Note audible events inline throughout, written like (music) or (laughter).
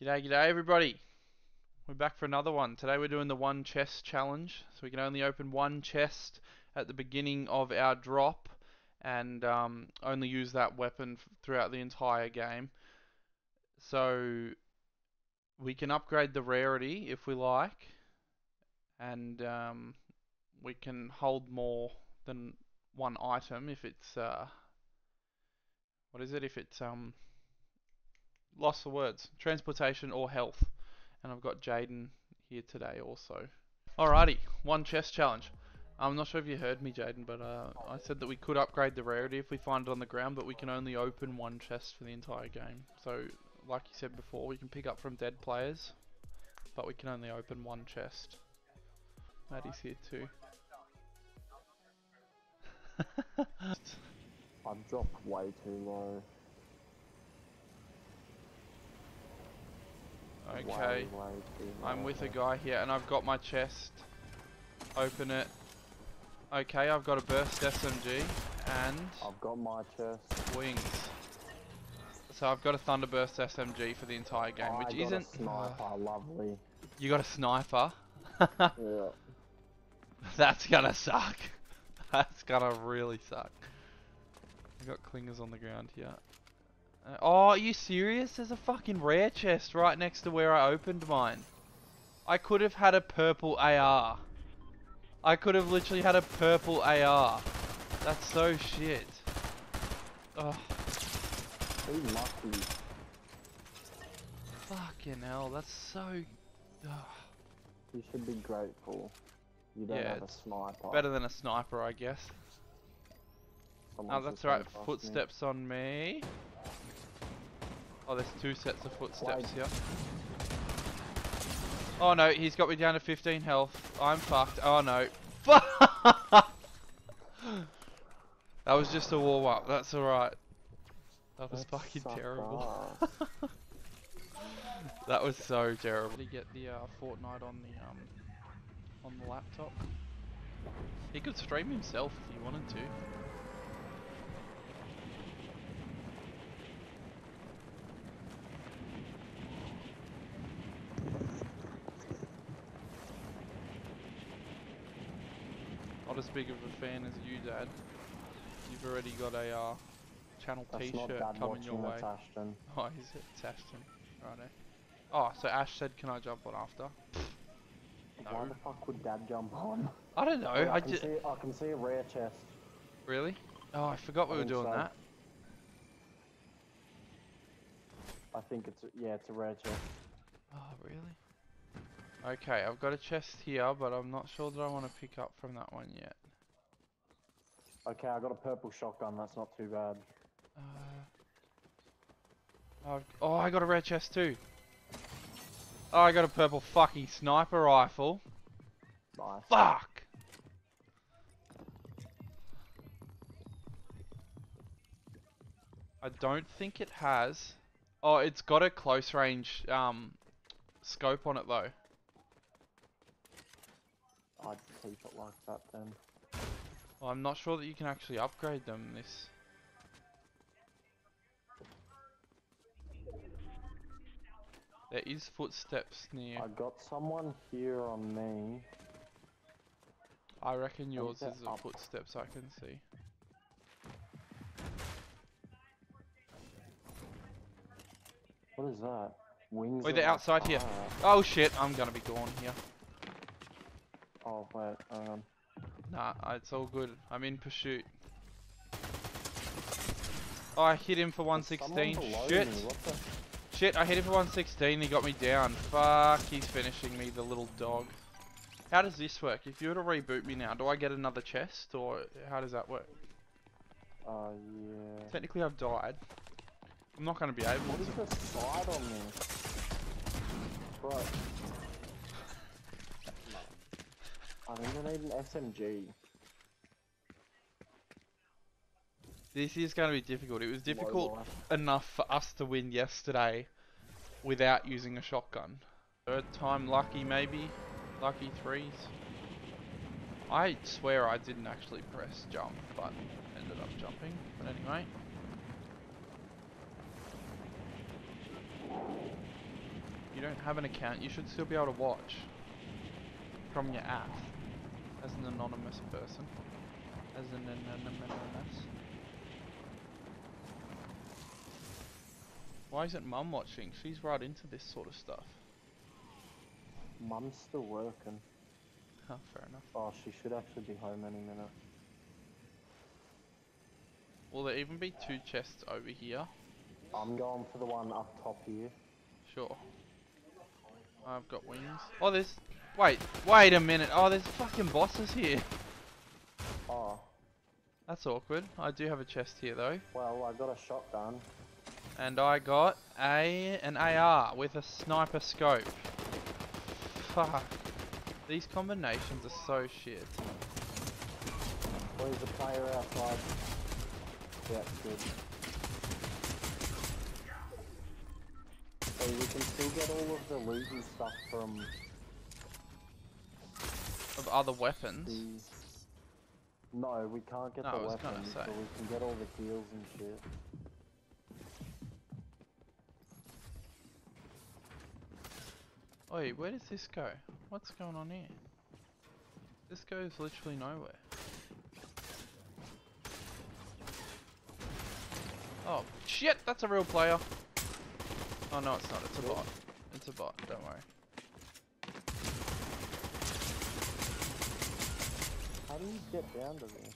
G'day, g'day everybody. We're back for another one. Today we're doing the one chest challenge. So we can only open one chest at the beginning of our drop and um, only use that weapon throughout the entire game. So we can upgrade the rarity if we like and um, we can hold more than one item if it's uh, what is it if it's um lost the words. Transportation or health. And I've got Jayden here today also. Alrighty one chest challenge. I'm not sure if you heard me Jayden but uh, I said that we could upgrade the rarity if we find it on the ground but we can only open one chest for the entire game. So like you said before we can pick up from dead players but we can only open one chest. Maddie's here too. (laughs) I've dropped way too low. Okay I'm with a guy here and I've got my chest. Open it. Okay, I've got a burst SMG and I've got my chest. wings. So I've got a Thunderburst SMG for the entire game, which got isn't. A sniper, (laughs) lovely. You got a sniper. Yeah. (laughs) That's gonna suck. (laughs) That's gonna really suck. I got clingers on the ground here. Oh, are you serious? There's a fucking rare chest right next to where I opened mine. I could have had a purple AR. I could have literally had a purple AR. That's so shit. Oh, lucky. fucking hell. That's so. Ugh. You should be grateful. You don't Yeah, have a sniper. Better than a sniper, I guess. Oh, that's right. past me. Footsteps on me. Oh, there's two sets of footsteps Wait. here. Oh no, he's got me down to 15 health. I'm fucked. Oh no. Fuck! (laughs) That was just a warm up. That's alright. That was That fucking sucked terrible. (laughs) that was so terrible. To get the uh, Fortnite on the um on the laptop. He could stream himself if he wanted to. Not as big of a fan as you, Dad. You've already got a uh, channel T-shirt coming your way. Ashton. (laughs) Oh, is it? It's Ashton. Righto. Oh, so Ash said, can I jump on after? Why the fuck would dad jump on? I don't know. I can just see, I can see a rare chest. really. Oh, I forgot we I were doing so. that. I think it's a, yeah, it's a rare chest. Oh, really? Okay, I've got a chest here, but I'm not sure that I want to pick up from that one yet. Okay, I got a purple shotgun. That's not too bad. Uh, I've, oh, I got a red chest too. Oh, I got a purple fucking sniper rifle. Nice. Fuck! I don't think it has. Oh, it's got a close range um, scope on it though. I'd keep it like that then. Well, I'm not sure that you can actually upgrade them this. There is footsteps near. I got someone here on me. I reckon yours is the footsteps I can see. What is that? Wings. Of they're outside here. Oh shit, I'm gonna be gone here. Oh wait, hang on. Nah, uh, it's all good. I'm in pursuit. Oh, I hit him for 116. Shit. me, What the? Shit, I hit him for 116. He got me down. Fuck, he's finishing me, the little dog. How does this work? If you were to reboot me now, do I get another chest, or how does that work? Oh yeah. Technically, I've died. I'm not going to be able What is to. the side on me? Bro. I think I need an SMG. This is going to be difficult. It was difficult enough for us to win yesterday without using a shotgun. Third time lucky, maybe. Lucky threes. I swear I didn't actually press jump, but ended up jumping. But anyway. you don't have an account, you should still be able to watch from your app as an anonymous person. As an anonymous. Why isn't mum watching? She's right into this sort of stuff. Mum's still working. Huh, fair enough. Oh, she should actually be home any minute. Will there even be two chests over here? I'm going for the one up top here. Sure. I've got wings. Oh, there's. Wait, wait a minute. Oh, there's fucking bosses here. Oh, That's awkward. I do have a chest here though, well, I got a shotgun. and I got a an AR with a sniper scope. Fuck. These combinations are so shit. There's a player outside. Yeah, good. So we can still get all of the loot and stuff from Other weapons. the... No, we can't get No, the I was gonna weapons, but we can get all the heals and shit. Oi, where does this go? What's going on here? This goes literally nowhere. Oh, shit! That's a real player! Oh no, it's not. It's a bot. It's a bot, don't worry. Do you get down to there?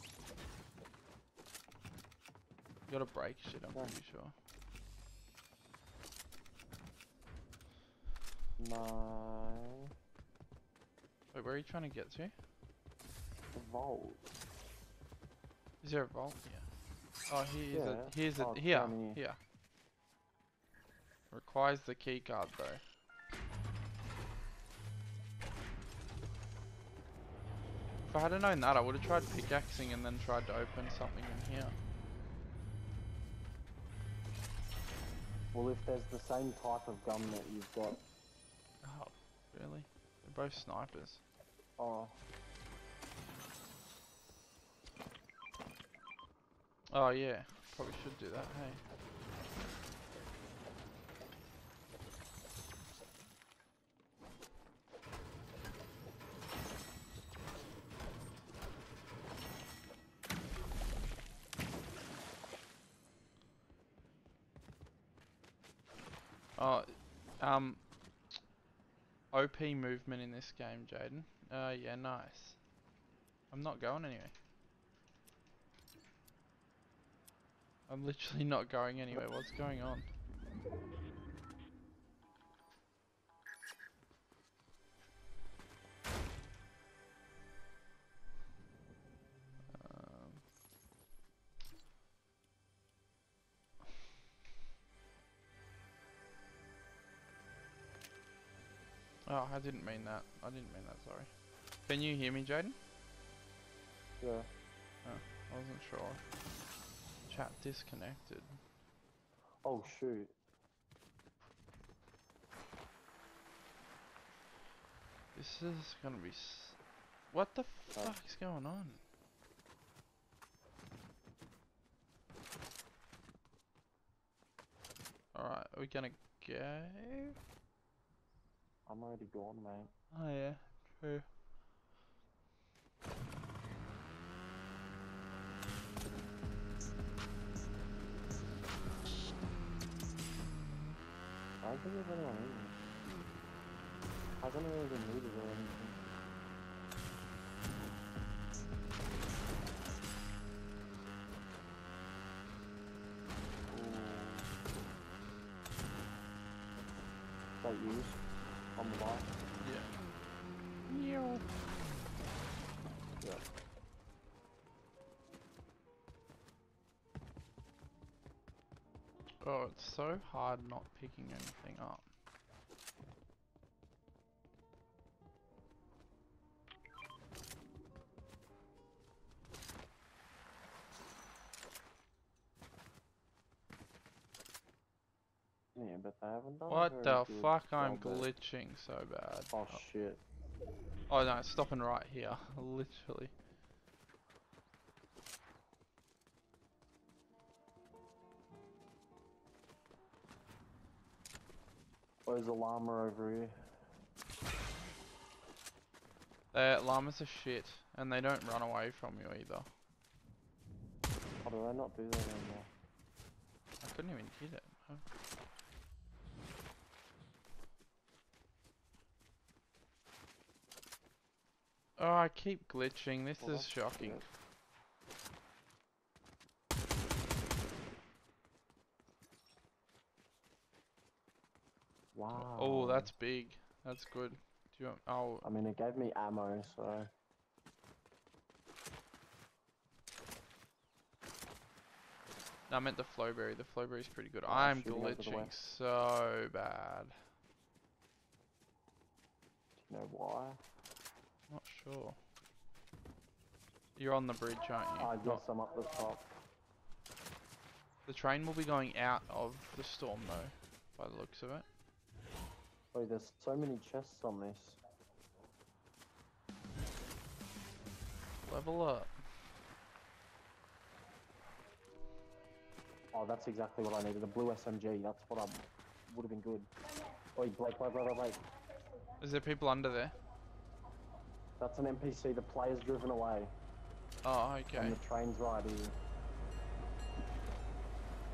You gotta break shit, I'm Yeah. pretty sure. No. Wait, where are you trying to get to? The vault. Is there a vault? Yeah. Oh, here's Yeah. a, here's Oh, it's here, here. here. Requires the key card though. If I had known that, I would have tried pickaxing and then tried to open something in here. Well, if there's the same type of gun that you've got, Oh, really? They're both snipers. oh, Oh yeah, probably should do that, hey. Oh, um, OP movement in this game, Jayden. Uh, yeah, nice. I'm not going anywhere. I'm literally not going anywhere. What's going on? Oh, I didn't mean that. I didn't mean that, sorry. Can you hear me, Jayden? yeah. Oh, I wasn't sure. Chat disconnected. Oh shoot. This is gonna be. S what the uh. Oh. fuck's going on? Alright, are we gonna go? I'm already gone, mate. Oh yeah, true. I don't think there's anyone in here. Hasn't really been looted or anything. Ooh. Is that you? Oh, it's so hard not picking anything up. Yeah, but they haven't done What the fuck? I'm glitching so bad. Oh shit. Oh no, it's stopping right here. (laughs) Literally. There's a llama over here. Uh, llamas are shit, and they don't run away from you either. How do I not do that anymore? I couldn't even hit it. Oh, I keep glitching. This Well, is shocking. good. Oh, wow. Oh, that's big. That's good. Do you want? Oh, I mean, it gave me ammo, so. no, I meant the flowberry. The flowberry's pretty good. Oh, I'm shooting over the glitching so bad. Do you know why? Not sure. You're on the bridge, aren't you? I guess I'm up the top. The train will be going out of the storm though, by the looks of it. Oh, there's so many chests on this. Level up. Oh, that's exactly what I needed. A blue SMG. That's what I would have been good. Oh, Blake, Blake, Blake, Blake, Blake. Is there people under there? That's an NPC. The player's driven away, Oh, okay. and the train's right here.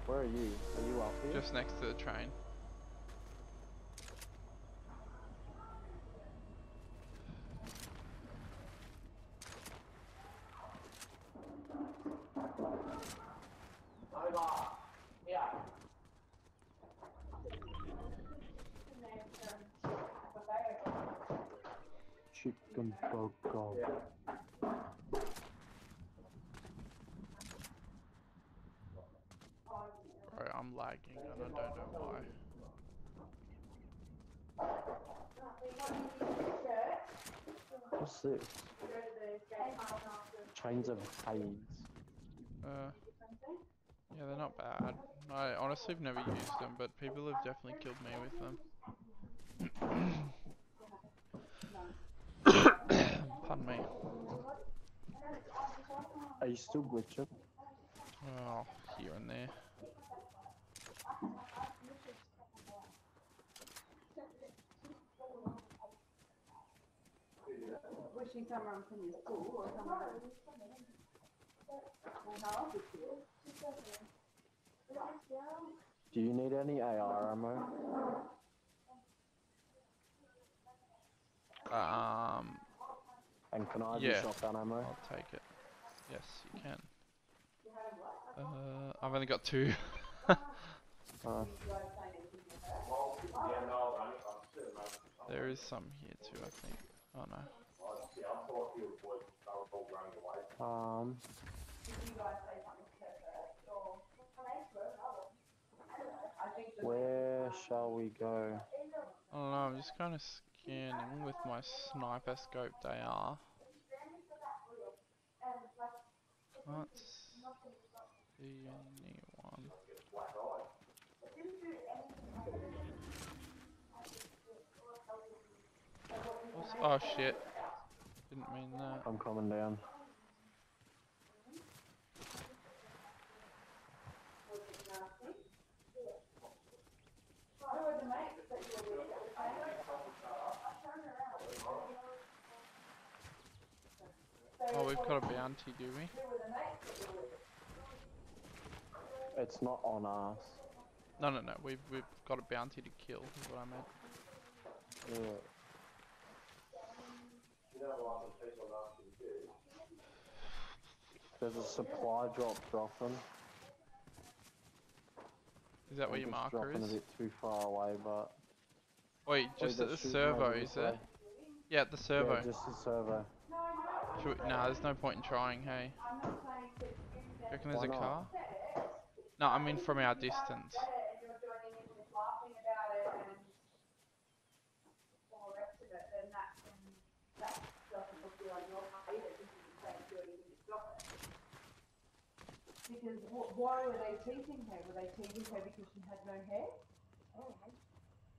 Where are you? Are you up here? Just next to the train. Chicken burger. Right, I'm lagging and I don't know why. What's this? Chains of Hades. Uh, yeah, they're not bad. I honestly have never used them, but people have definitely killed me with them. (coughs) Pardon me. Are you still glitching? Oh, here and there. Wishing someone from your school or someone else. Well, how old is she? Do you need any AR ammo? Um, And can I have Yeah. your shotgun ammo? I'll take it. Yes, you can. Uh, I've only got two. Uh, (laughs) there is some here too, I think. Oh no. Um, where shall we go? I don't know, I'm just kind of scanning with my sniper scoped AR. Can't see anyone. What's- Oh shit. Didn't mean that. I'm coming down. Oh, we've got a bounty, do we? It's not on us. No, no, no. We've we've got a bounty to kill. Is what I meant. Yeah. There's a supply drop dropping. Is that where your marker dropping is? a bit too far away, but Wait, just they're at the servo, is there? way. Yeah, at the servo. Yeah, just the servo. We- nah, there's no point in trying. Hey, you reckon there's Why a not? car? No, I mean from our distance. Because wh- why were they teasing her? Were they teasing her because she had no hair?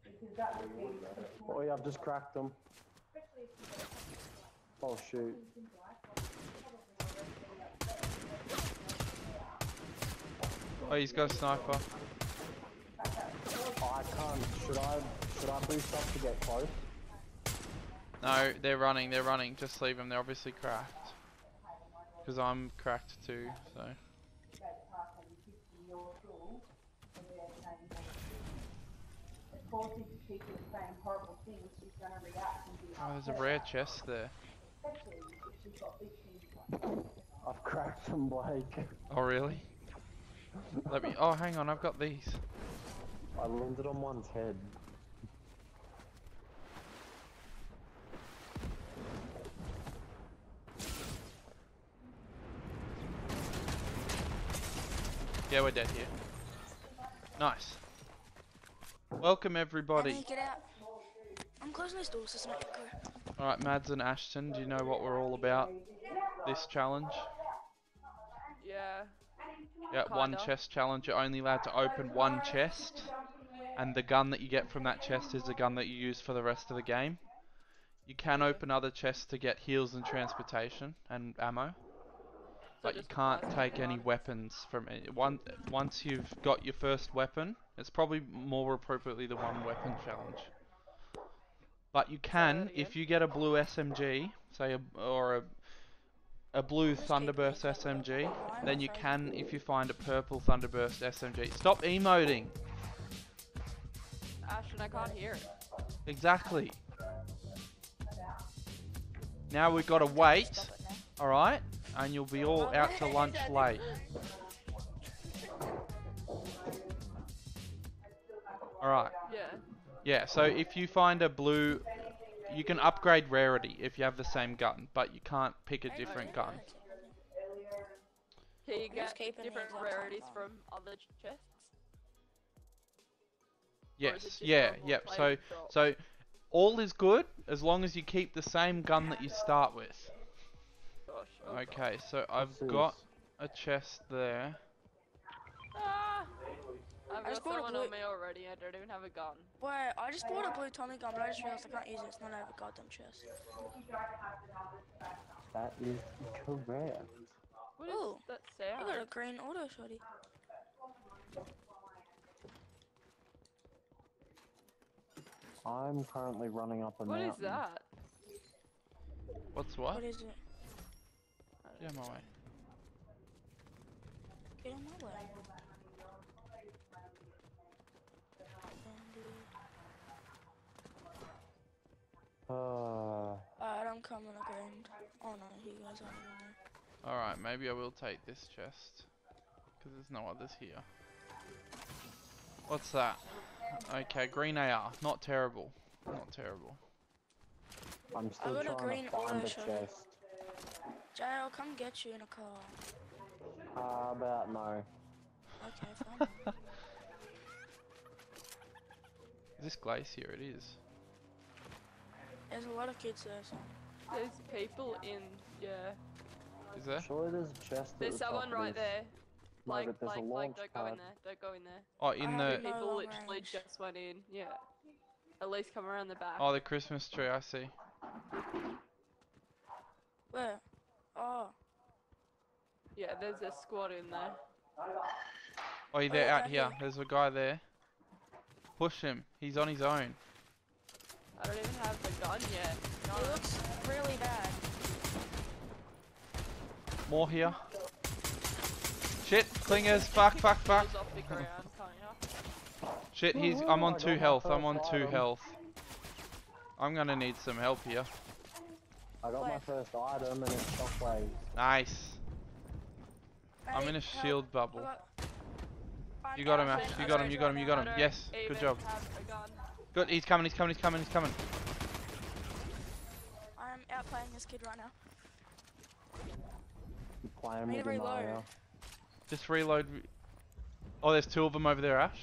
Because that would be. Oh yeah, I've just cracked them. Oh shoot. Oh, he's got a sniper. Oh, I can't. Should I? Should I boost up to get close? No, they're running, they're running. Just leave them, they're obviously cracked. Because I'm cracked too, so. It forces people saying horrible things, she's gonna react and be Oh, there's a rare chest there. especially if she's got big things. I've cracked them, Blake. Oh, really? Let me. Oh, hang on, I've got these. I landed on one's head. Yeah, we're dead here. Nice. Welcome, everybody. Annie, get out. I'm closing these doors, it's not echo. Alright, Mads and Ashton, do you know what we're all about? This challenge? Yeah. Yeah, one Kinda. chest challenge. You're only allowed to open one chest, and the gun that you get from that chest is the gun that you use for the rest of the game. You can open other chests to get heals and transportation and ammo, but you can't take any weapons from it. One, once you've got your first weapon, it's probably more appropriately the one weapon challenge. But you can, if you get a blue SMG, say a, or a a blue Thunderburst. SMG, then you can if you find a purple Thunderburst SMG. Stop emoting. Ashton, I can't hear it. Exactly. Now we've got to wait, Stop it now. alright? And you'll be all out to (laughs) lunch late. Alright. Yeah. Yeah, so if you find a blue, you can upgrade rarity if you have the same gun, but you can't pick a different gun. Can you get different rarities from other chests? Or is it Yes, yeah, yep. play So, so all is good as long as you keep the same gun that you start with. Oh Okay, so I've got a chest there. Ah! I've I just got bought a someone on blue- me already. I don't even have a gun. Wait, I just bought a oh, blue Tommy gun, but I just realized I can't use it. It's not out of a goddamn chest. That is correct. What is Ooh, that I got a sound? green auto shotty. I'm currently running up a What mountain. What is that? What's what? What is it? Get Yeah, my way. Get on my way. I'm coming again. Oh no, you guys aren't there. Alright, maybe I will take this chest. Because there's no others here. What's that? Okay, green AR. Not terrible. Not terrible. I'm still got a trying green to find auto a chest. Jay, I'll come get you in a car. How about no? Okay, fine. Is (laughs) this glacier? It is. There's a lot of kids there, so. There's people in. Yeah. Is there? Surely there's a chest There's the someone of right there. No, Like, but like, a like, don't go in there. Don't go in there. Oh, in I the. No People literally range. just went in. Yeah. At least come around the back. Oh, the Christmas tree. I see. Where? Oh. Yeah, there's a squad in there. Oh, they're Oh, out here. here. There's a guy there. Push him. He's on his own. I don't even have the gun yet. It looks really bad. More here. Shit, clingers. Fuck, fuck, fuck. Goes off the ground, can't ya? Shit, he's. I'm on two health. I'm on two health. I'm gonna need some help here. I got my first item and it's shockwaves. Nice. I'm in a shield bubble. You got him, Ash. You got him. You got him. You got him. Yes. Good job. Have a gun. Good. He's coming. He's coming. He's coming. He's coming. I'm outplaying this kid right now. You playing Need with reload. Mario. Just reload. Oh, there's two of them over there, Ash.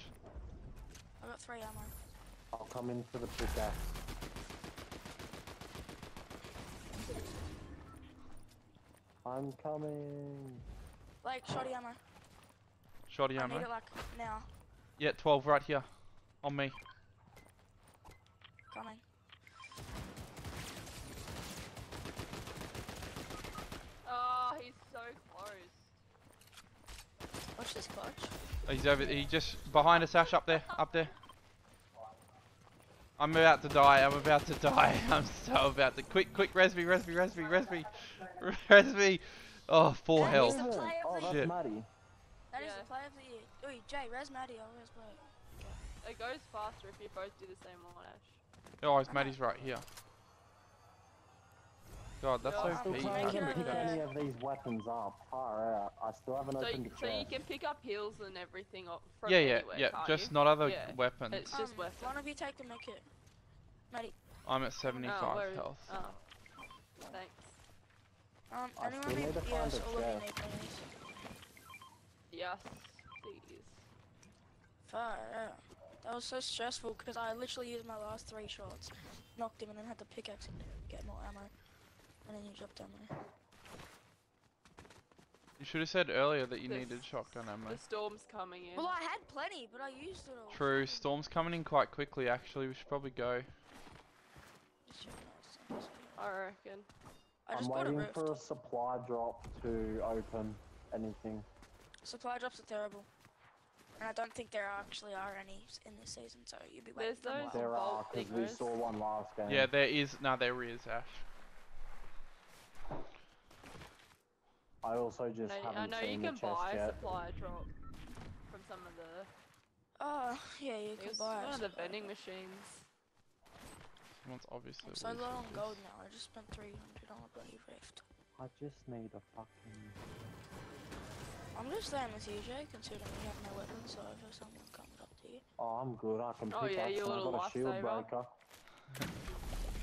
I've got three ammo. I'll come in for the pickaxe. I'm coming. Like, shoddy ammo. Shoddy I ammo. need it like now. Yeah, 12 right here. On me. Coming. Oh, he's so close. Watch this clutch. He's over. He just behind us, Ash. Up there. Up there. I'm about to die. I'm about to die. (laughs) I'm so about to. Quick, quick, res me, res me, res me, res me, (laughs) res me. Oh, full That health. is the player Oh, of the oh, that's Shit. Maddie. That is Yeah. the play of the year. Oi, Jay, res Maddie, oh, I'll res play. It goes faster if you both do the same one, Ash. Oh, his Maddie's right here. God, that's Yeah, so I'm Still Pete, can't make it even over pick there. any of these weapons up. Far out. I still haven't So, opened you, the so you can pick up heals and everything o- from Yeah, yeah, anywhere, yeah. can't Just you? not other Yeah. weapons. It's just um, weapons. One of you take the med kit. Maddie, I'm at Oh, 75 where is- health. Oh. Thanks. um, I anyone still need, need to find yes, a all of you chest. need please. Yes, please. Far out. That was so stressful because I literally used my last three shots, knocked him, and then had to pickaxe him to get more ammo. And then you dropped ammo. You should have said earlier that you This- needed shotgun ammo. The storm's coming in. Well, I had plenty, but I used it all. True, storm's coming in quite quickly actually. We should probably go. Just checking out some- I reckon. I I'm just bought a waiting for a supply drop to open anything. Supply drops are terrible. And I don't think there actually are any in this season, so you'd be waiting There's for a those. There are, Vault because we saw one last game. Yeah, there is. No, there is, Ash. I also just No, I haven't know you seen can the chest buy a yet. supply drop from some of the. Oh, yeah, you can It's buy one a of the vending machines. Someone's obviously. I'm so low on gold now, I just spent 300 on a bloody rift. I just need a fucking. I'm just staying with you, Jay, considering we have no weapons, so if there's someone comes up to you. Oh, I'm good. I can Oh, pick yeah, up you some. I've got a shield lifesaver. breaker.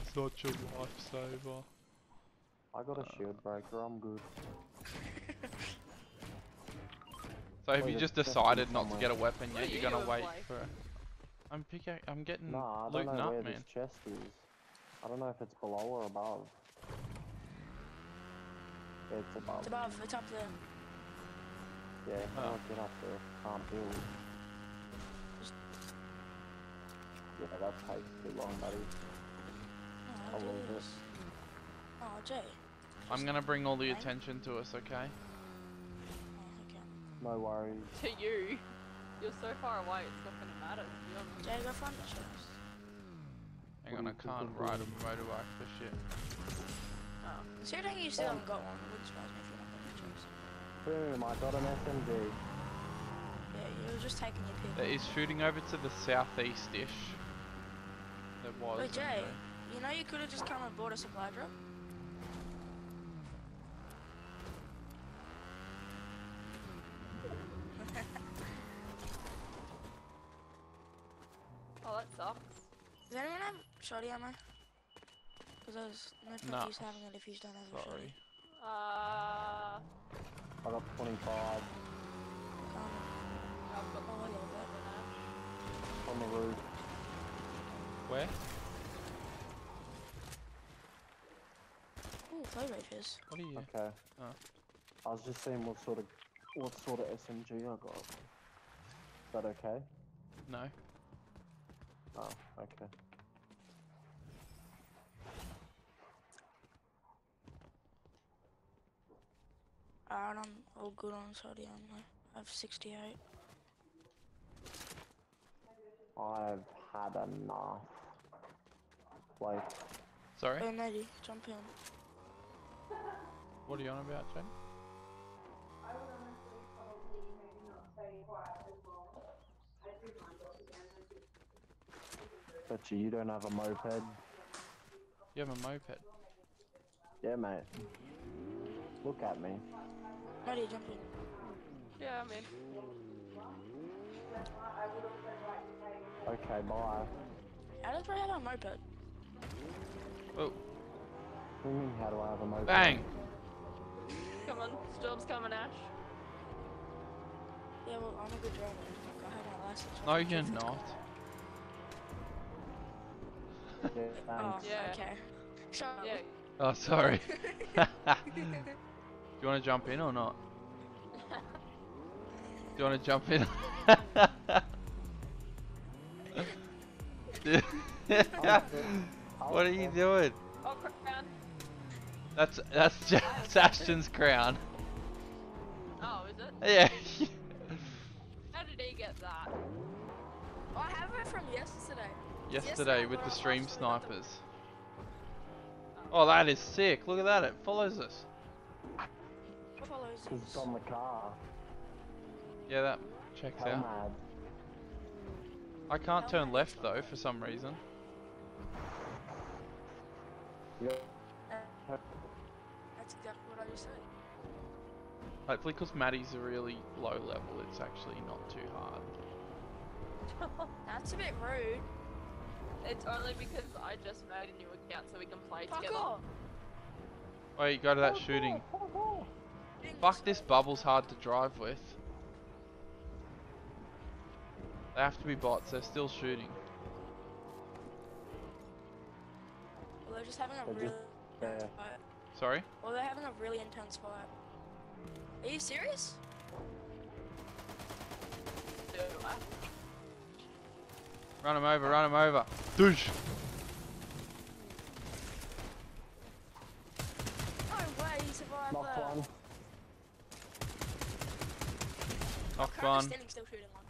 It's not your lifesaver. I got a Uh, shield breaker. I'm good. So have Wait, you just decided not to get a weapon yet? You're gonna live, wait like? for. It? I'm picking. I'm getting Nah, I don't looting know where man. this chest is. I don't know if it's below or above. It's above. It's above, it's up there. Yeah, Oh. I'll get up there. Can't build. Just- Yeah, that takes too long, buddy. No, I I'll do will do it. this. Oh, Jay. I'm gonna bring all the Fine. attention to us, okay? Oh, okay. No worries. (laughs) To you, you're so far away. It's not gonna matter. To be honest. Jay, go find the chest. Hang on, I can't ride a motorbike for shit. Oh. Considering you still um, haven't got one, it wouldn't surprise me if you're not getting a chest. Boom, I got an SMG. Yeah, you're just taking your pick. There is shooting over to the southeast-ish. There was. Wait, Jay, then- you know you could have just come and bought a supply drop? (laughs) Oh, that sucks. Does anyone have shoddy ammo? Because there's no point Nah, use having it if you don't have a Sorry. shoddy. Uh, I got 25 Um, I've got Oh, I the love that. on the roof. Where? ooh, play rafers. What are you? Okay. Oh. I was just seeing what sort of what sort of SMG I got. Is that okay? No. Oh, okay. Alright, I'm all good on shoddy ammo. I have 68. I've had enough. Like, Sorry. Hey, Maddie, jump in. What are you on about, Jay? I would honestly probably maybe not stay quiet as well. I do mind talking you you don't have a moped. You have a moped. Yeah, mate. Look at me. Maddie, jump in. Yeah, I mean, Okay, bye. How does Bray have a moped? Oh, What do you mean, how do I have a moped? bang! come on, storm's coming, Ash. Yeah, well, I'm a good driver. I have my license. No, I'm you're not. Yeah, Oh. Yeah. okay. Shut up. Yeah. Oh, sorry. (laughs) (laughs) (laughs) Do you want to jump in or not? Do you want to jump in? what are you doing? Oh, crown. That's that's just Ashton's crown. Oh, is it? Yeah. How did he get that? Oh, I have it from yesterday. yesterday Yesterday with the stream watched, we got the- snipers. Oh, that is sick. Look at that. It follows us. What Because it's on the car. Yeah, that checks How out. mad. I can't turn left though for some reason. Yeah. That's exactly what I just said. Hopefully, because Maddie's a really low level, it's actually not too hard. (laughs) That's a bit rude. It's only because I just made a new account so we can play Fuck together. off. Wait, go to that shooting. Didn't Fuck, this bubble's hard to drive with. They have to be bots, they're still shooting. Well, they're just having a They're really intense uh, fight. Sorry? Well, they're having a really intense fight. Are you serious? Run him over, run him over. Douche! No way, he survived Knocked that. one. Knocked Currently one. standing still shooting one.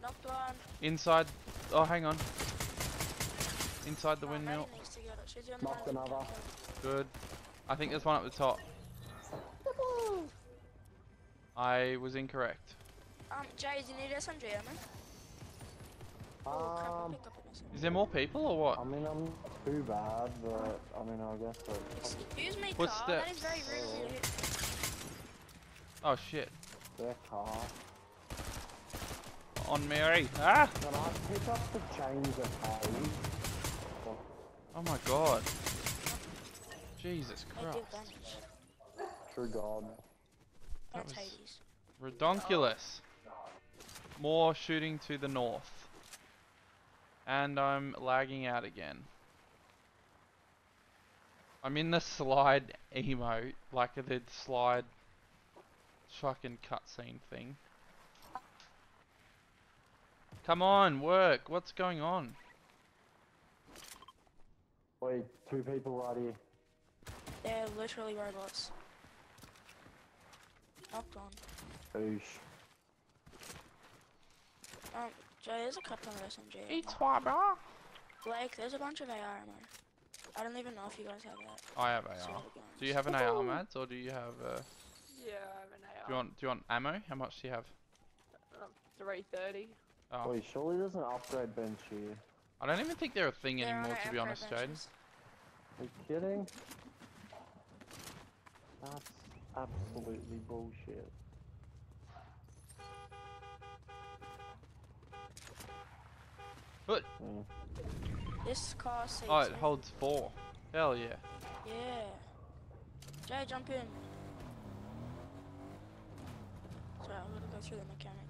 Knocked one. Inside. Oh, hang on. Inside the Oh, windmill. Needs to get it. She's Knocked one another. Good. I think there's one up the top. I was incorrect. Um, Jay, do you need SMG ammo? Oh, Um, picked up an SMG. Is there more people or what? I mean, I'm not too bad, but I mean, I guess it's Excuse me, car. That is very rude of you to hit. Oh shit. their car. On Mary. Ah! Can I pick up the chains of hay? Oh my god. Jesus Christ. True God. That That's was Hades. redonkulous. More shooting to the north. And I'm lagging out again. I'm in the slide emote, like the slide fucking cutscene thing. Come on, work. What's going on? Wait, two people right here. They're literally robots. Knocked one. Oosh. Um, Jay, there's a couple of SMG. ammo. It's what, bro? Blake, there's a bunch of AR ammo. I don't even know if you guys have that. I have AR. to Do you have an AR, Mads, or do you have? Uh, Yeah, I have an AR. do you want? Do you want ammo? How much do you have? Um, 330. Oh, Wait, surely there's an upgrade bench here. I don't even think they're a thing They're anymore, to be upgrade honest, Jayden. Are you kidding? That's absolutely bullshit. But Mm. This car seats oh, it me. holds four. Hell yeah. Yeah. Jay, jump in. Sorry, I'm gonna go through the mechanic.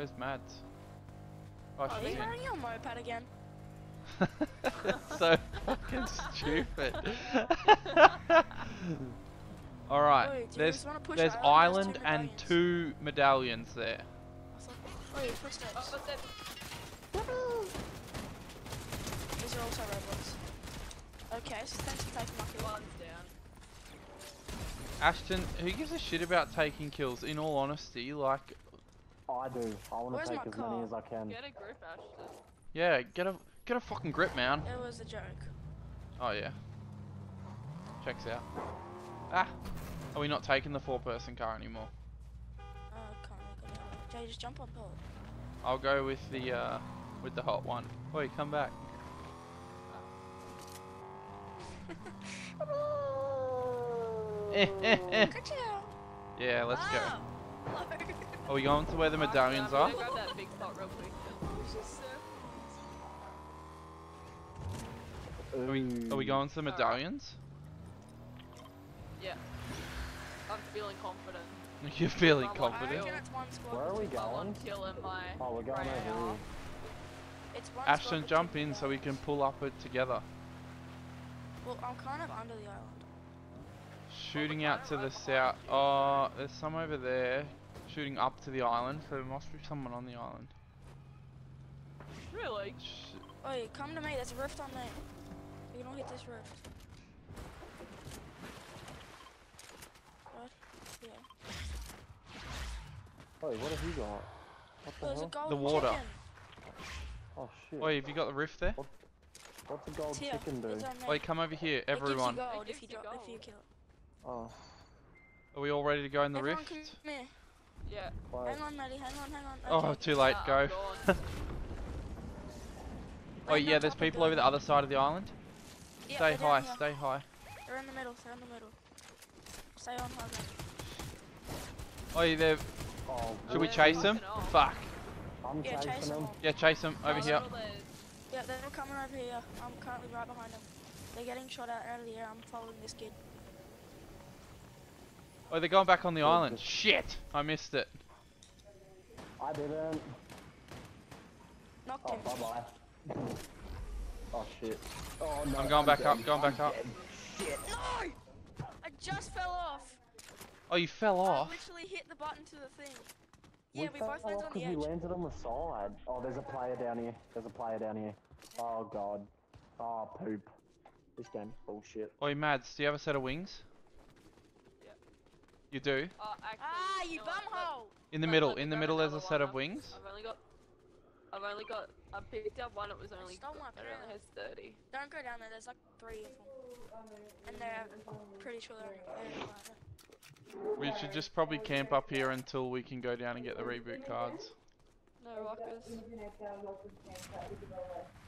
Where's Mads? Oh, Oh, she's Are you in. riding your moped again? (laughs) so fucking stupid. (laughs) Alright, Oi, do you there's just wanna push there's island? There's island two and two medallions there. I thought- Oi, footsteps. Oh, but oh, then These are also robots. Okay, so thanks for taking my kill. one's down. Ashton, who gives a shit about taking kills? In all honesty, like, I do. I want to take as car? many as I can. Get a grip, Ashton. yeah, get a get a fucking grip, man. It was a joke. Oh yeah. Checks out. Ah, are we not taking the four-person car anymore? Oh, I can't look at Jay, just jump on board. I'll go with the uh, with the hot one. Oi, come back. Eh, eh, eh. Yeah, let's go. (laughs) Are we going to where the medallions are? gonna grab that big spot real quick. It's just so- Are we, are we going to the Alright. medallions? Yeah. I'm feeling confident. (laughs) You're feeling I'm confident? reckon it's one squad. Where are we going? want kill in my Oh, we're going grey over here. Ashton, jump in so we can pull up it together. Well, I'm kind of under the island. Shooting out to the south. Oh, there's some over there. Shooting up to the island, so there must be someone on the island. Really? Sh- Oi, come to me. There's a rift on me. You can all hit this rift. What? Yeah. Wait, what have you got? What the There's a hell? golden water. chicken. Oh shit. Oi, have you got the rift there? What's a gold here. chicken do? It's on me. Oi, come over here, It gives you everyone. gold It if you you drop, if you kill it. Oh, Are we all ready to go in the Everyone rift? come here. Yeah. wait. Hang on, Maddie. Hang on, hang on. Oh, too late. Ah, Go. (laughs) Oh Land yeah, on there's people over the other side of the island. Yeah, Stay high, here. stay high. They're in the middle. They're in the middle. Stay on high ground. Oh, they're. Oh, Should we chase them? Fuck. I'm Yeah, chasing chase them them. Yeah, chase them over Oh, here. Yeah, they're coming over here. I'm currently right behind them. They're getting shot at out of the air. I'm following this kid. Oh, they're going back on the Good, island. good. Shit, I missed it. I didn't. Knocked Oh, him. bye bye. Oh shit. Oh no. I'm going back up, dead. going back I'm up. dead. Shit. No! I just fell off. Oh, you fell I off. literally hit the button to the thing. We Yeah, we, fell both landed off on the 'cause edge. We landed on the side. Oh, there's a player down here. There's a player down here. Oh god. Oh poop. This game's bullshit. Oi, Mads, do you have a set of wings? Yep. You do? Oh, actually, Ah, you know what, let- bumhole! In the let- middle, in the middle there's a set of wings. I've only got. I've only got. I picked up one. It was only. Stole my It only has thirty. Don't go down there. There's like three of them. And they're I'm pretty sure they're they're. We should just probably camp up here until we can go down and get the reboot cards. No rockers.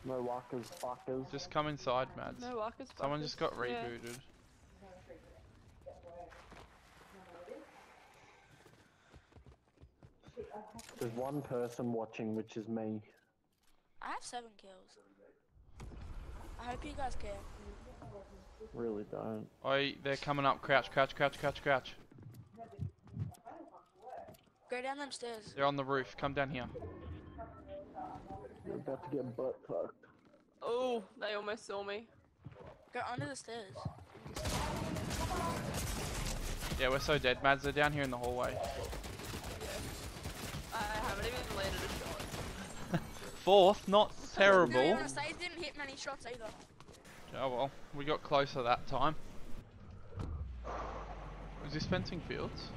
No walkers, fuckers. Just come inside, Mads. No rockers. Someone just got rebooted. Yeah. There's one person watching, which is me. I have seven kills. I hope you guys care. Really don't. Oi, they're coming up. Crouch, crouch, crouch, crouch, crouch. Go down them stairs. They're on the roof. Come down here. You're about to get butt fucked. Oh, they almost saw me. Go under the stairs. Yeah, we're so dead. Mads, they're down here in the hallway. I haven't even landed a shot. Fourth, not terrible. no, no, Stays didn't hit many shots either. Oh well, we got closer that time. Is this fencing fields?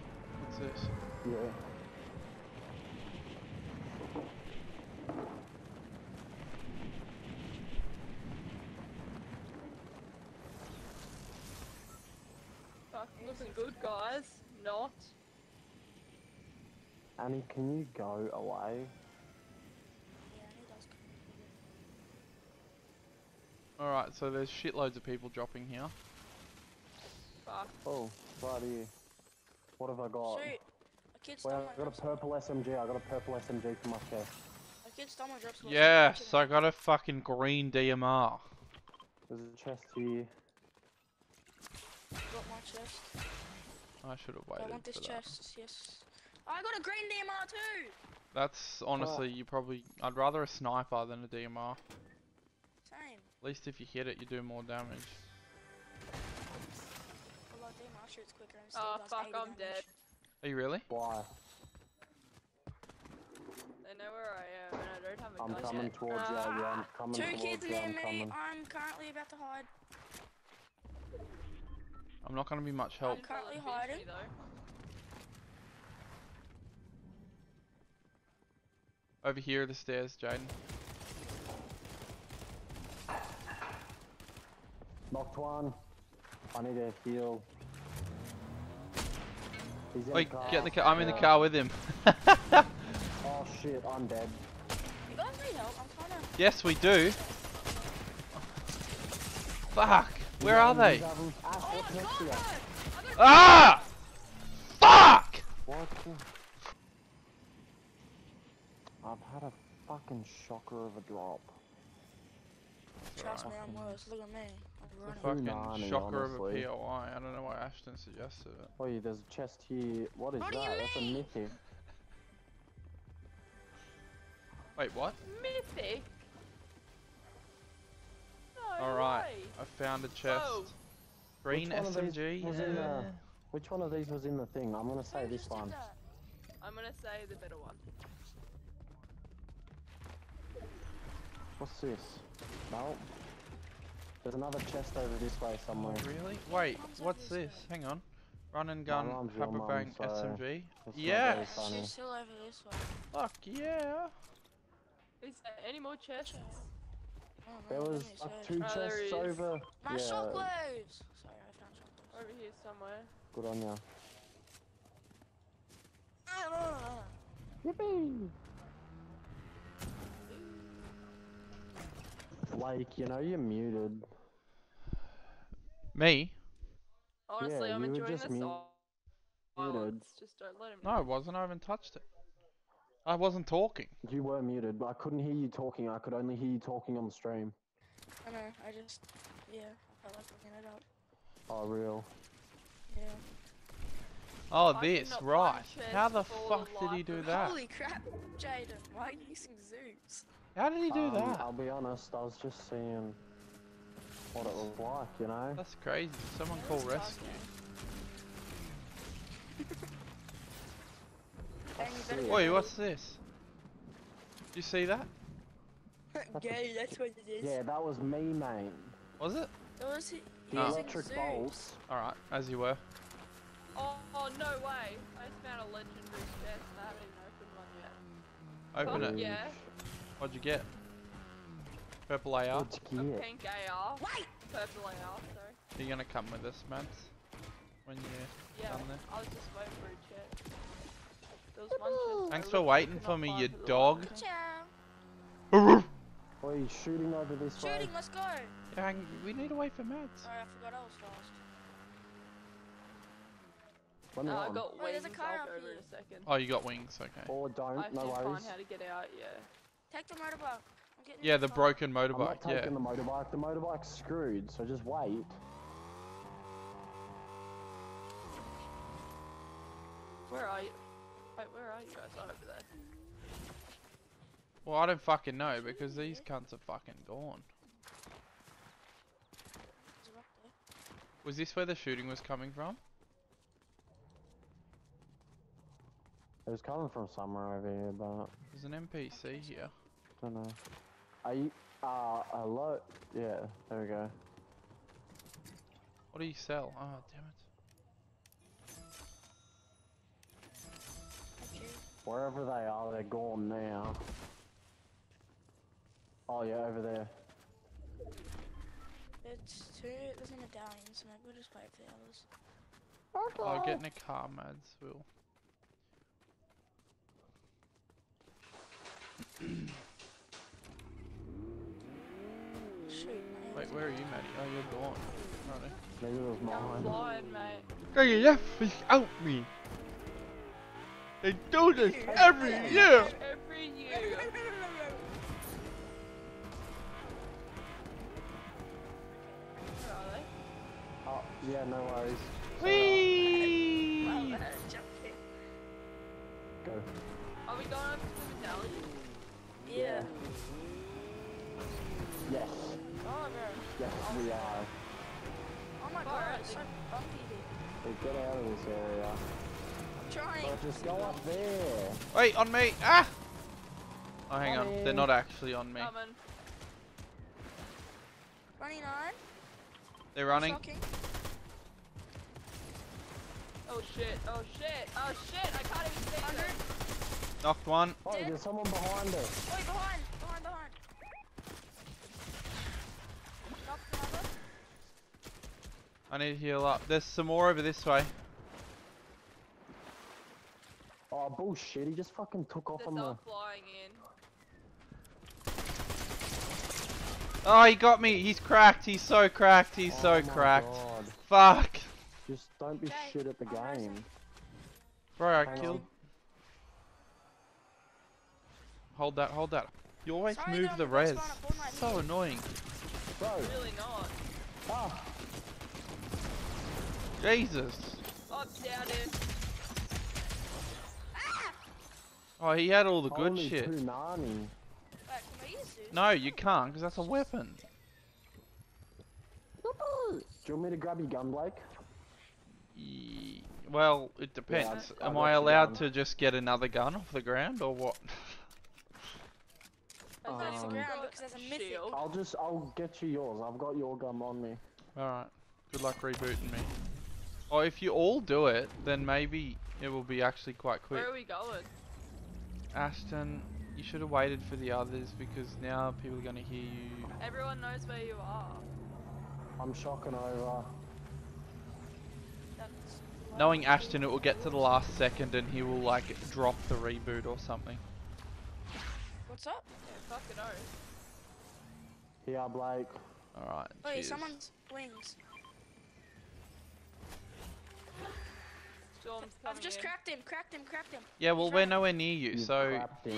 What's this? Yeah. Fuck, looking good, guys. Not. Annie, can you go away? Yeah, he does. Alright, so there's shitloads of people dropping here. Fuck. Oh, right here. What have I got? Shoot. A kid stole Well, my I got a purple SMG. I got a purple SMG for my chest. A kid stole my drop slot. Yes, I got a fucking green DMR. There's a chest here. Got my chest. I should have waited. I want this for that. chest, yes. I got a green DMR too! That's honestly, oh. you probably. I'd rather a sniper than a DMR. Same. At least if you hit it, you do more damage. Although DMR shoots quicker and oh, still Oh, does fuck, I'm damage. dead. Are you really? Why? They know where I am, and I don't have a I'm gun coming yet. towards you. Yeah, I'm coming Two towards kids you. near I'm me. coming. I'm currently about to hide. I'm not gonna be much help. I'm currently People that hiding. me, though. Over here are the stairs, Jayden. Knocked one. I need a heal. He's in Oi, the car. get in the car. I'm in the car with him. (laughs) Oh shit, I'm dead. You guys need help? I'm trying to. yes, we do. Fuck. Where are they? He's having- Ash, Oh my next god! I got Ah! Fuck! What the? I've had a fucking shocker of a drop. Trust me, I'm worse. Look at me. I'm It's a fucking Punani, shocker of a. POI. I don't know why Ashton suggested it. Oh yeah, there's a chest here. What is What that? That's a mean? mythic. Wait, what? Mythic? No Alright, way. I found a chest. Oh. Green Which one of these SMG. was in yeah. there? Which one of these was in the thing? I'm gonna say Who this one. that? I'm gonna say the better one. What's this? No. There's another chest over this way somewhere. Really? Wait, what's this? this Hang on. Run and gun, mum's your Pepper Bang so SMG. It's Yes. She's still over this way. Fuck yeah. Is there any more chests? Oh, There was me like search. two Oh, chests is. over. My yeah, shockwaves! Sorry, I found shockwaves. Over here somewhere. good on ya. Ah, Yippee! Blake, you know you're muted. Me? Honestly, Yeah, I'm enjoying this mu- silence. Just don't let him. No, I wasn't. I haven't touched it. I wasn't talking. You were muted, but I couldn't hear you talking. I could only hear you talking on the stream. I know, I just, yeah, I felt like looking it up. Oh, real. Yeah. Oh, I this, right. How the fuck did he do that? Holy crap, Jayden, why are you using Zeus? How did he do Um, that? I'll be honest, I was just seeing what it was like, you know? That's crazy. Someone That call rescue. Dang, you better see get Wait, what's this? Did you see that? Gay, that's what it is. Yeah, that was me, mate. Was it? It was he- oh. The Oh. electric Zeus. bolts. Alright, as you were. Oh, oh, no way! I just found a legendary chest and I haven't even opened one yet. Open oh, it. Yeah. What'd you get? Purple AR. What'd A pink AR. Wait! Purple AR, sorry. Are You're gonna come with us, Mads? When you Yeah, Down there. I was just waiting for a chest. There was one Thanks for waiting for me, find you dog. life. Ciao. Oh, he's shooting over this way. Shooting, let's go! Hang, we need to wait for Mads. Sorry, I forgot I was fast. Let me Uh, I on. got Wait, there's a wings, car up here. in a second. Oh, you got wings, okay. Or don't, have no to worries. find how to get out, yeah. Take the motorbike. I'm getting Yeah, the car. broken I'm not motorbike, taking yeah. the motorbike. The motorbike's screwed, so just wait. Where are you? Wait, where are you guys? Oh, over there. Well, I don't fucking know because these cunts are fucking gone. There's a rock there. Was this where the shooting was coming from? It was coming from somewhere over here, but There's an NPC here. I don't know. Are you, uh, hello? Yeah, there we go. What do you sell? Oh, damn it. Wherever they are, they're gone now. Oh yeah, over there. It's two, there's a medallion, so maybe we'll just wait for the others. Oh, get in a car, Mads. Will. (clears throat) Shoot, man. Wait, where are you, Maddie? Oh, you're gone. Righto. Maybe it was Yeah, I'm mine. flying, mate. They left without me. They do this every year. Every year. Where are they? Oh, yeah, no worries. Whee! Well. Go. Are we going up to the medallion? Yeah. Yes, Oh, bro. yes, we are. Oh my god, out it's so bumpy here. Hey, get out of this area. I'm trying. Oh, just go up there. Wait, on me! Ah! Oh, hang on. They're not actually on me. Coming. 29. They're running. Shocking. Oh shit, oh shit, oh shit, I can't even see 100. Knocked one. Oh, there's someone behind us. Wait, behind. Behind, behind. Knocked another. I need to heal up. There's some more over this way. Oh, bullshit, he just fucking took off They're on the... flying in. Oh, he got me. He's cracked. He's so cracked. He's Oh so my cracked. God. Fuck. Just don't be Okay, shit at the I'm game. Bro, I Hang killed. on. Hold that, hold that. You always Sorry, move no, the I'm res. gonna spawn a Fortnite So here. annoying. Bro, Really not. ah, Jesus. Oh, down. Oh, he had all the good only shit. two Nani. Wait, can we use this? No, you can't, because that's a weapon. Do you want me to grab your gun, Blake? Ye- Well, it depends. I Am got I allowed to just get another gun off the ground, or what? I Um, thought It's you the got ground because there's a mythic. shield. I'll just, I'll get you yours. I've got your gun on me. Alright. Good luck rebooting me. Or if you all do it, then maybe it will be actually quite quick. Where are we going? Ashton, you should have waited for the others because now people are going to hear you. Everyone knows where you are. I'm shocking over. That's Knowing Ashton, it will get to the last second and he will like drop the reboot or something. What's up? Yeah, fucking oath. Here, Blake. Alright, Wait, cheers. someone's wings. Storm's coming I've just in. cracked him, cracked him, cracked him. Yeah, well, we're nowhere near you, You so. Yeah, Ashton,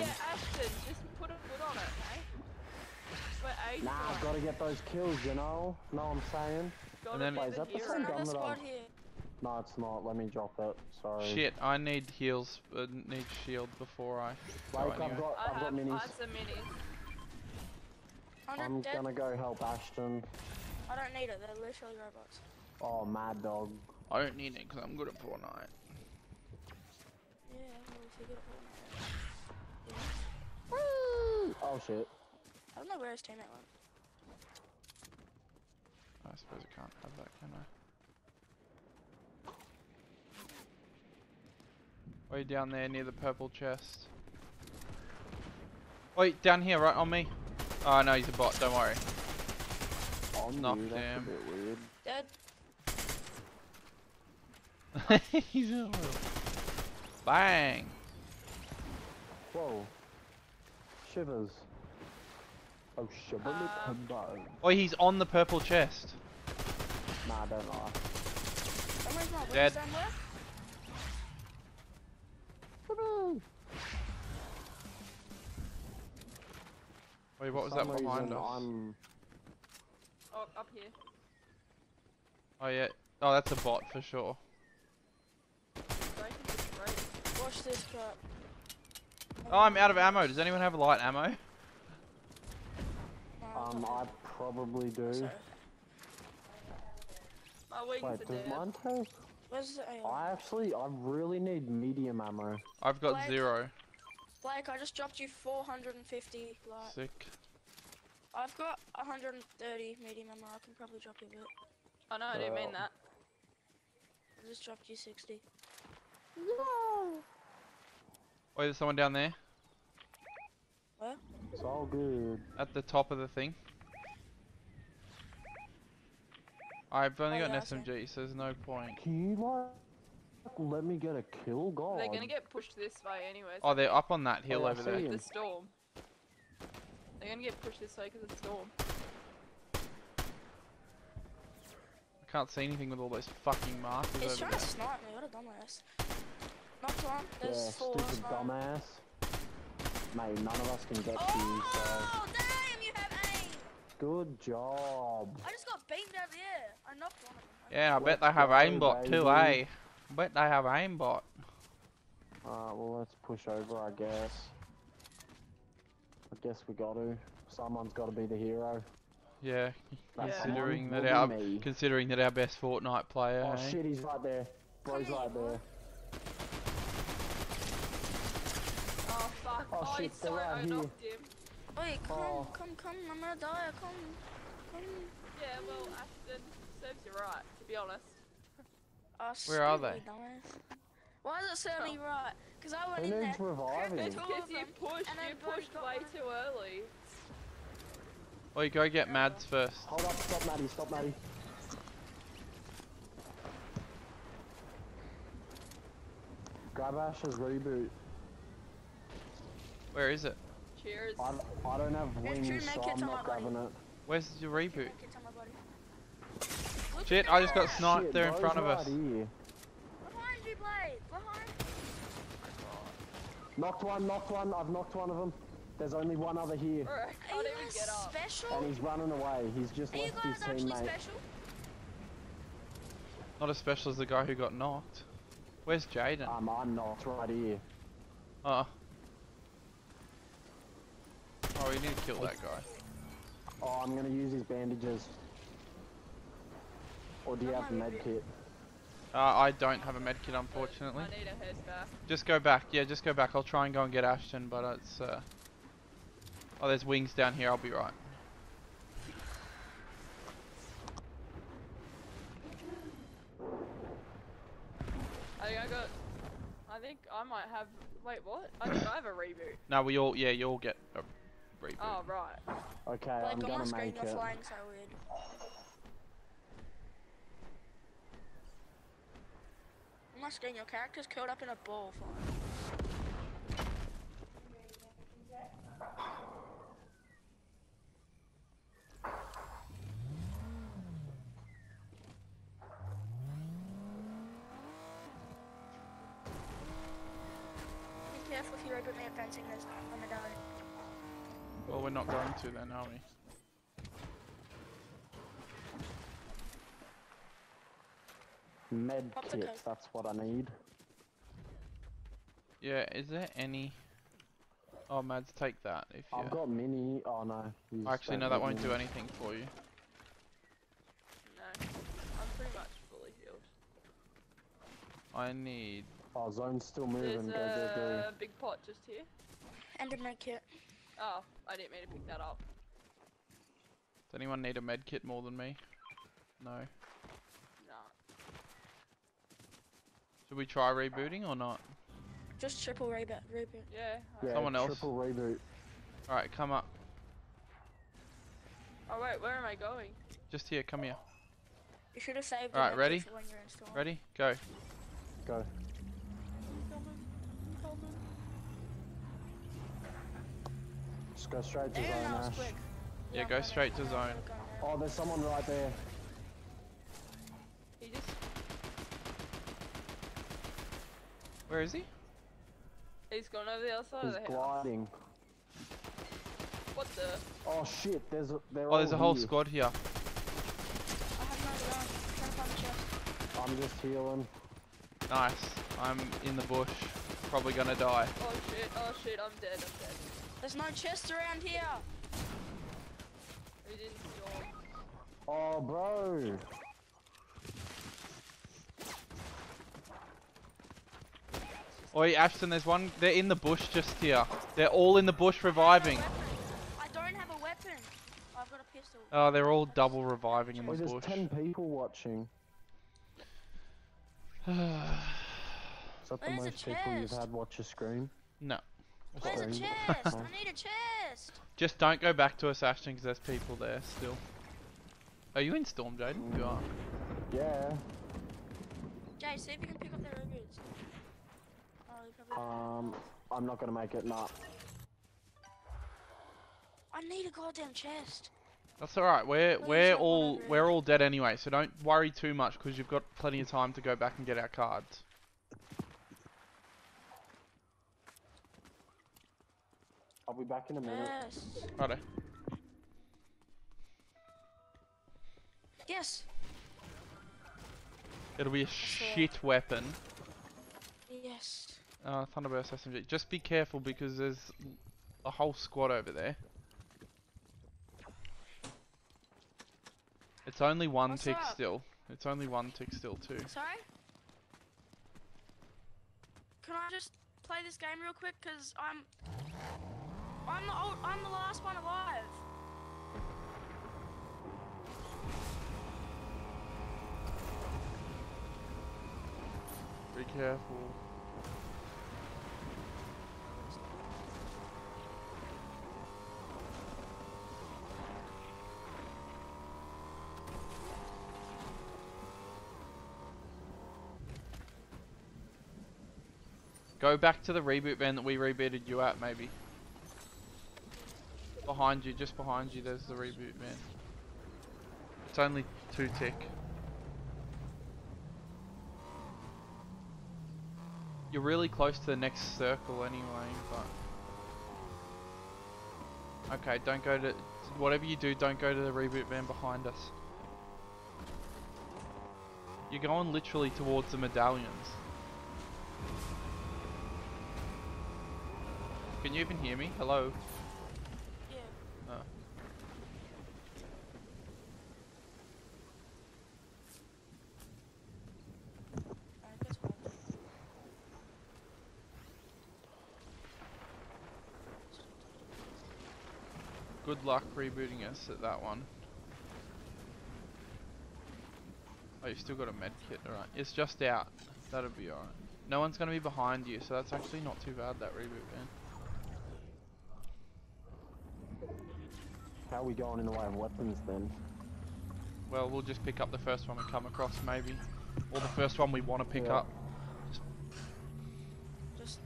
just put a foot on it, eh? We're. Nah, I've got to get those kills, you know? Know what I'm saying? Gotta And then- Wait, is that the same gun that I'm- No, it's not. Let me drop it. Sorry. shit, I need heals, uh, need shield before I go Blake, I've anywhere. got, I I've got have, I minis. have some minis. Hundred I'm dead. gonna go help Ashton. I don't need it. They're literally robots. Oh, mad dog. I don't need it because I'm good at Fortnite. Yeah, well, if you get it all. Yeah. Woo! Oh shit. I don't know where his teammate went. I suppose I can't have that, can I? Way down there near the purple chest. Wait, down here, right on me. Oh no, he's a bot, don't worry. Oh, on Knocked you, that's him. a bit weird. Dead. (laughs) he's a Bang! Whoa. Shivers. Oh, shiver ah. bone. Oh, he's on the purple chest. Nah, don't lie. Some my wings Dead. Wait, what was that behind us? I'm... Oh, up here. Oh yeah. Oh, that's a bot for sure. Breaking this break. Watch this crap. Oh, I'm out of ammo. Does anyone have light ammo? Um, I probably do. Sorry. My wings Wait, are does dead. mine have? Where's the AR? I actually, I really need medium ammo. I've got Blake. zero. Blake, I just dropped you 450 light. Sick. I've got 130 medium ammo. I can probably drop you a bit. I know, I didn't mean Uh, that. I just dropped you 60. Wait, there's someone down there It's all good. at the top of the thing. I've only Oh, got yeah, an see. SMG, so there's no point. Can you like let me get a kill, God? They're gonna get pushed this way anyways. Oh, they're up on that hill oh, yeah, I over see there. him. The storm. They're gonna get pushed this way because of the storm. I can't see anything with all those fucking markers He's over trying there. to snipe me. What a dumbass. Knocked one. There's yeah, four. stupid snipe. dumbass. Mate, none of us can get to you, so Oh, damn! You have aim. good job. I just got beamed out of the air. I knocked one of them. Yeah, I bet they have go, aimbot too, eh? baby. Bet they have aimbot. Alright, well let's push over, I guess. I guess we got to. Someone's got to be the hero. Yeah, That Yeah. considering that our me. considering that our best Fortnite player. Oh eh? shit, he's right there. Bro's right there. Oh. Oh, Oh, shit, he's they're so right I here. him. Wait, come, Oh. come, come. I'm gonna die. Come, come. Yeah, well, Ashton serves you right, to be honest. Oh, Where are they? dumbass. Why does it serve me oh. right? Because I went Who in there. needs reviving? It's It's because you pushed, and then you pushed got way one. too early. Well, you go get Mads first. Hold up, stop Maddie, stop Maddie. Grab Ash's reboot. Where is it? Cheers. I, I don't have There's two wings, so I'm not grabbing it. Where's your reboot? It's on my body. Look Shit, I just got sniped Shit, there in front of right us. Here. Behind you, Blake. Behind. Knocked one, knocked one, I've knocked one of them. There's only one other here. Bro, I Are can't you even guys get up. special? And he's running away. He's just Are left his guys actually teammate. special? Not as special as the guy who got knocked. Where's Jayden? Um, I'm knocked right here. Oh. Oh, we need to kill that guy. Oh, I'm gonna use his bandages. Or do you have a med kit? Uh, I don't have a medkit, unfortunately. I need a head back. Just go back. Yeah, just go back. I'll try and go and get Ashton, but it's uh. Oh, there's wings down here. I'll be right. I think I got... I think I might have. Wait, what? I think I have a reboot. No, we all yeah, you all get a reboot. Oh right. Okay, Like I'm on my gonna screen, make you're it. flying so weird. On my screen, your character's curled up in a ball flying. Be careful if you reboot me at fencing, there's I'm gonna die. Well, we're not going to then, are we? Med Pop the kits, that's what I need. Yeah, is there any? Oh, Mads, take that if you. I've got mini. Oh no. you Actually, don't no, that need won't do anything for you. No. I'm pretty much fully healed. I need. Oh, zone's still There's moving. Go, go, go. a big pot just here. And a med kit. Oh, I didn't mean to pick that up. Does anyone need a med kit more than me? No. Nah. Should we try rebooting or not? Just triple reboot. reboot. Yeah. I- Yeah, Someone else. Triple reboot. All right, come up. Oh wait, where am I going? Just here. Come here. You should have saved. Alright, ready? when you're in storm. Ready? Go. Go. I'm coming. I'm coming. Just go straight to Damn, zone, Ash. quick. Yeah, go straight to zone. Oh, there's someone right there. He just. Where is he? He's gone over the other side He's of the house. gliding. What the? Oh shit, there's a, they're Oh, there's a whole here. squad here. I have no gun. I'm trying to find the chest. I'm just healing. Nice. I'm in the bush. Probably gonna die. Oh shit, oh shit, I'm dead, I'm dead. There's no chest around here. He didn't storm. Oh, bro. Oi, Ashton, there's one. They're in the bush just here. They're all in the bush reviving. I don't have a weapon. I've got a pistol. Oh, they're all double reviving in the there's bush. 10 people watching. (sighs) (sighs) (sighs) Is that the Where's the most people you've had watch a screen? no. Where's the Sorry. chest? (laughs) I need a chest. Just don't go back to us, Ashton, because there's people there still. Are you in Storm, Jayden? You are. Yeah. Jay, see if you can pick up the reboots. Oh. Um, I'm not gonna make it. Nah. I need a goddamn chest. That's all right. We're Please we're all we're all dead anyway, so don't worry too much because you've got plenty of time to go back and get our cards. I'll be back in a minute. Yes. Righto. Yes. It'll be a shit weapon. Yes. Uh, Thunderburst SMG. Just be careful because there's a whole squad over there. It's only one What's tick up? still. It's only one tick still too. Sorry? Can I just play this game real quick? Cause I'm, I'm the old, I'm the last one alive. Be careful. Go back to the reboot van that we rebooted you at, maybe. Behind you, just behind you, there's the reboot van. It's only two tick. You're really close to the next circle anyway, but... Okay, don't go to... Whatever you do, don't go to the reboot van behind us. You're going literally towards the medallions. Can you even hear me? Hello? Yeah. Oh. Alright, that's cool. Good luck rebooting us at that one. Oh, you've still got a med kit, alright. It's just out. That'll be alright. No one's gonna be behind you, so that's actually not too bad, that reboot, man. How are we going in the way of weapons then? Well, we'll just pick up the first one we come across, maybe. Or the first one we want to pick Yeah. up. Just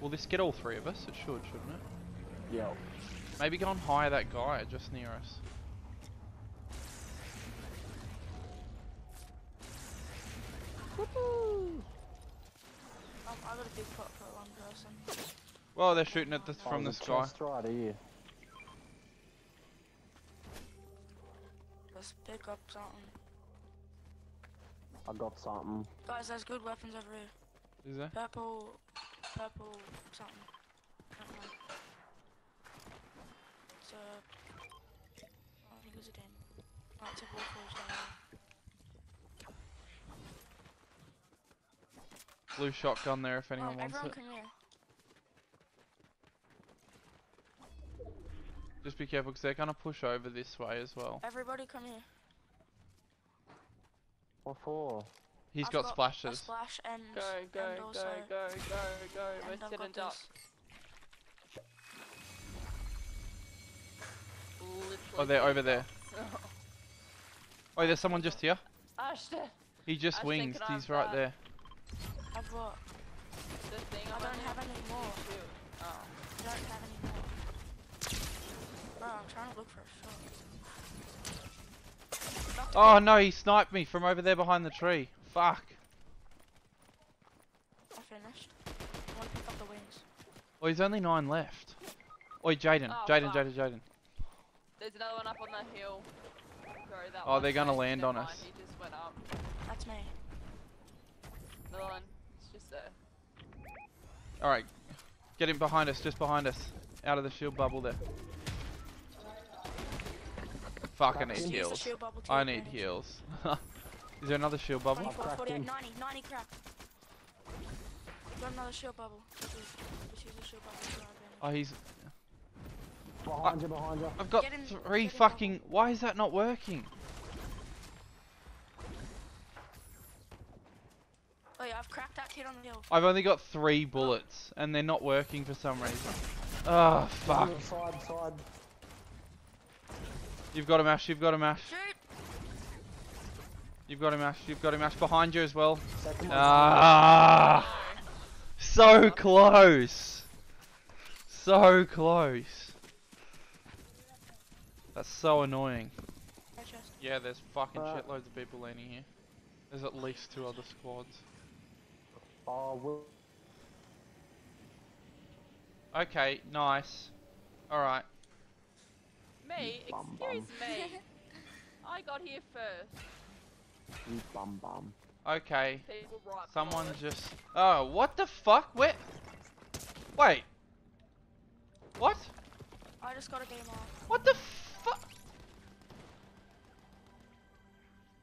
Will this get all three of us? It should, shouldn't it? Yeah. Maybe go and hire that guy just near us. um, I got a big pot for one person. Well, they're shooting at this Oh, from the there's a sky. chest right here. Let's pick up something. I got something. Guys, there's good weapons over here. Is there? Purple, purple, something. I don't know. It's a. Oh, I think it's a den. Oh, it's a warforged down Blue shotgun there if anyone Oh, wants it. Just be careful because they're gonna push over this way as well. Everybody come here. What for? He's I've got, A splashes. splash and Go, go, and go, also, go, go, go. We're and I've sitting got duck. this. Oh, they're over there. (laughs) Oh, there's someone just here. Ashton, He just Ashton, winged. can I He's right that? there. I've what? the thing I don't have any more. Oh. I don't have any more. Bro, I'm trying to look for a shot. Oh no, he sniped me from over there behind the tree. Fuck. I finished. I want to pick up the wings. Well, he's only nine left. Oi, Jayden. Oh, Jayden. Jayden, Jayden. There's another one up on the hill. Bro, that Oh, one they're gonna land on us. He just went up. That's me. Another one. It's just there. Alright. Get him behind us, just behind us. Out of the shield bubble there. Fuck, I need him. Heals. shield bubble to I need advantage. heals. (laughs) Is there another shield bubble? 24, cracked 48, 90, 90 crack. Got another shield bubble. Just use, just use shield bubble to your advantage. Oh, he's. Behind you, behind you. I've got in- three get in fucking. Why is that not working? Oh yeah, I've cracked that kid on the hill. I've only got three bullets, and they're not working for some reason. Oh, fuck. Side, side. You've got him, Ash. You've got him, Ash. Shoot! You've got him, Ash. You've got him, Ash. Behind you as well. Second one. Ah, so close. So close. That's so annoying. Yeah, there's fucking Uh, shitloads of people landing here. There's at least two other squads. Oh, we'll, Okay, nice. Alright. Me? Bum, Excuse me. I got here first. you bum bum. Okay. People right Someone below just. Oh, what the fuck? Where? Wait. What? I just got a game off. What the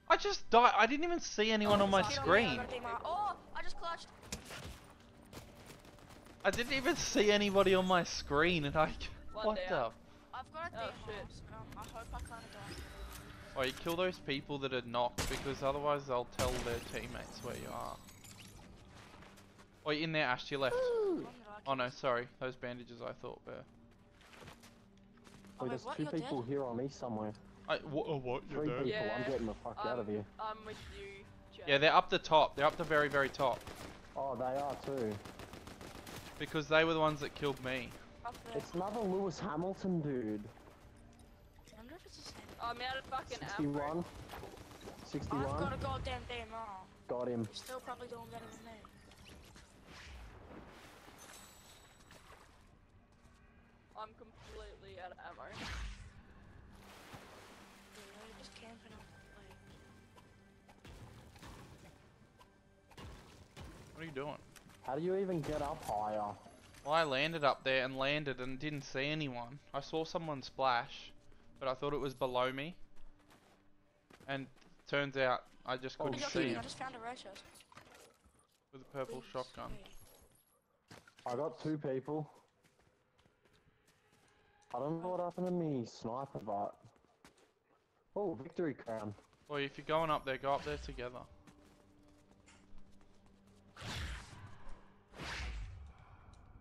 I just died. I didn't even see anyone on my Kid on me, I screen. got a game off. Oh, I just clutched. I didn't even see anybody on my screen, and I. One (laughs) What the? I've got a Oh, shit. off. so, Um, I hope I can't die. Oh, you kill those people that are knocked because otherwise they'll tell their teammates where you are. Oh, you're in there, Ash, to your left. One that I Oh no, sorry. Those bandages I thought were. Oh, Wait, wait, there's what? two You're people dead? here on me somewhere. I, wha- oh, what? You're Three dead? people. Yeah, I'm getting the fuck out of here. I'm with you, Jack. Yeah, they're up the top. They're up the very, very top. Oh, they are too. Because they were the ones that killed me. It's another Lewis Hamilton dude. I wonder if it's the same. I'm out of fucking ammo. 61. I've 61. got a goddamn DMR. Got him. You're still probably doing better than me. You doing? How do you even get up higher? Well, I landed up there and landed and didn't see anyone. I saw someone splash, but I thought it was below me. And turns out I just Oh, couldn't you're see him I just found a red chest. with a purple Please, shotgun. wait. I got two people. I don't know what happened to me sniper, but... Oh, victory crown. Well, if you're going up there, go up there together.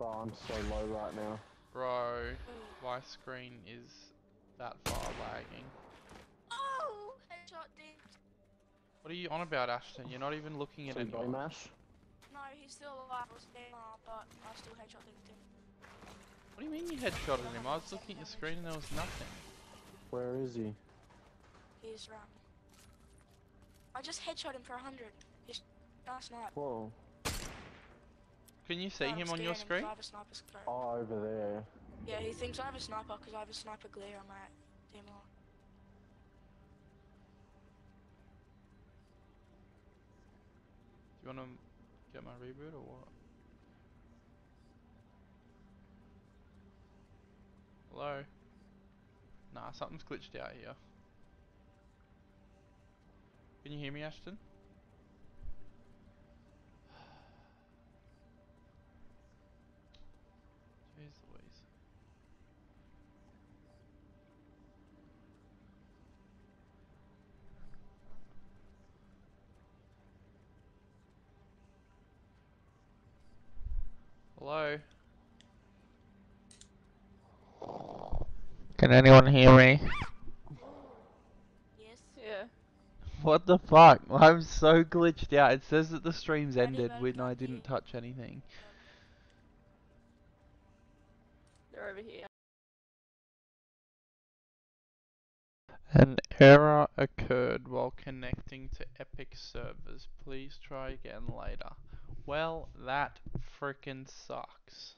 Oh, I'm so low right now. Bro, my screen is that far lagging. Oh, headshot dinked. What are you on about, Ashton? You're not even looking at See anyone. mash. No, he's still alive. I was there, uh, but I still headshot dinked him. What do you mean you headshotted him? I was looking at your screen and there was nothing. Where is he? He's run. I just headshot him for a hundred. He's nice snipe. Whoa. Can you see No, him on your screen? him 'cause I have a sniper scope. Oh, over there. Yeah, he thinks I have a sniper because I have a sniper glare on my team. Do you want to get my reboot or what? Hello? Nah, something's glitched out here. Can you hear me, Ashton? Hello? Can anyone hear me? Yes. Yeah. What the fuck? I'm so glitched out. It says that the stream's ended when I didn't it. touch anything. They're over here. An error occurred while connecting to Epic servers. Please try again later. Well, that frickin' sucks.